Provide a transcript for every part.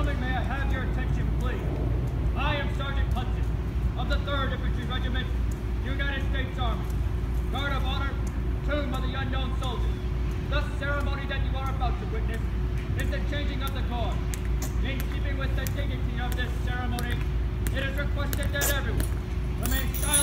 Gentlemen, may I have your attention, please? I am Sergeant Hudson of the 3rd Infantry Regiment, United States Army. Guard of Honor, Tomb of the Unknown Soldier. The ceremony that you are about to witness is the changing of the guard. In keeping with the dignity of this ceremony, it is requested that everyone remain silent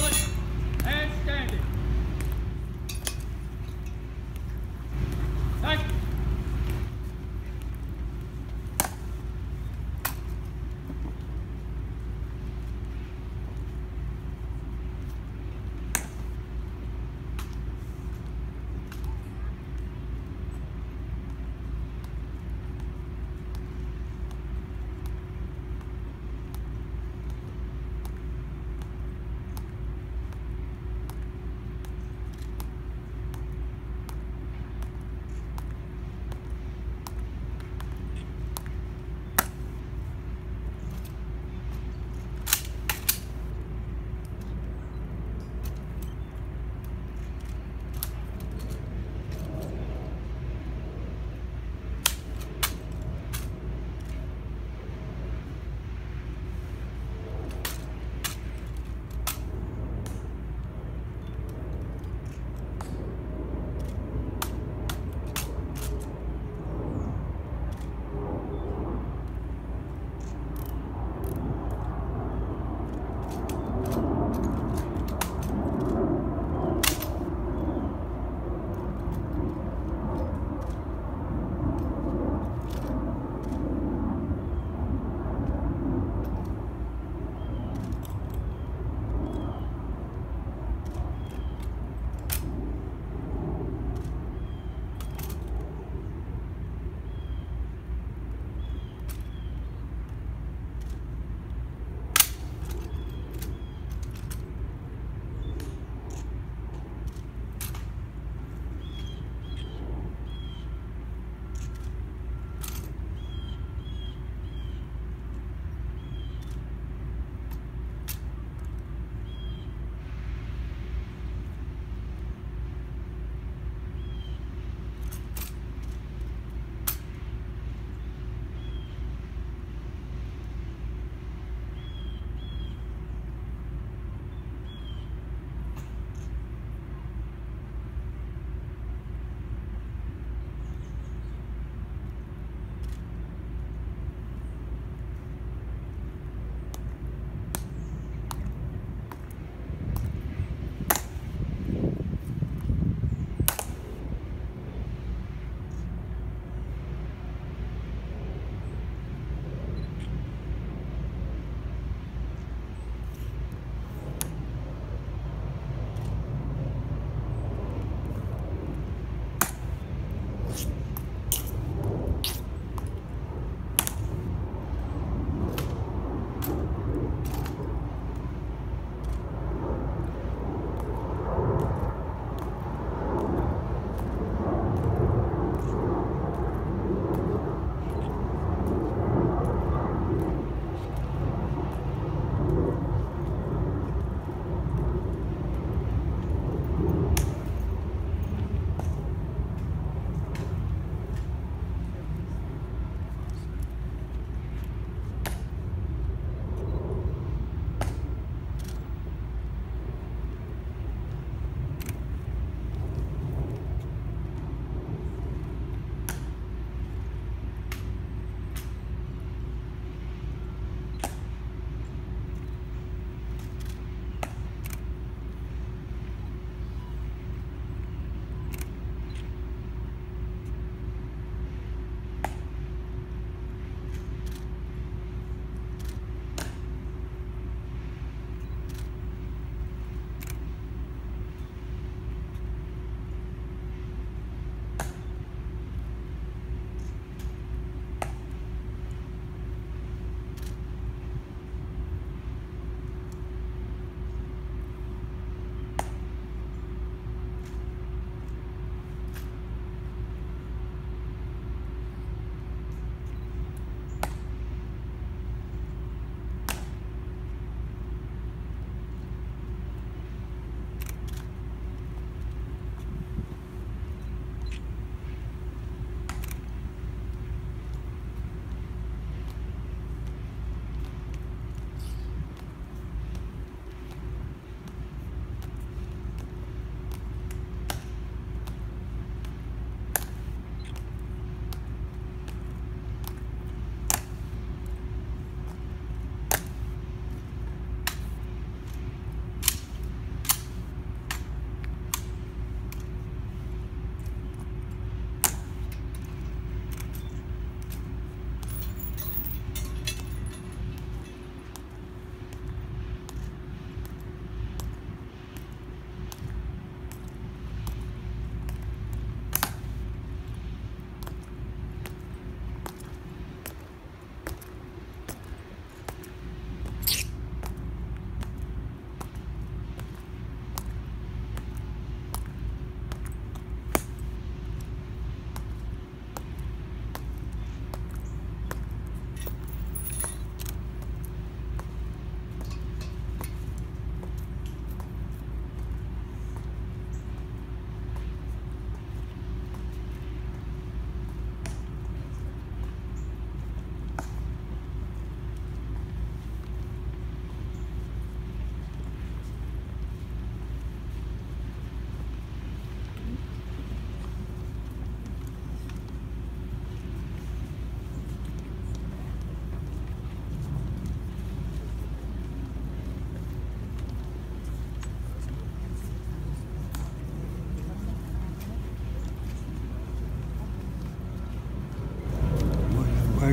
you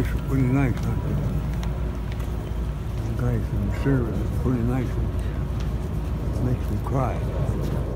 pretty nice, huh? The guys from the service are pretty nice. It Makes me cry.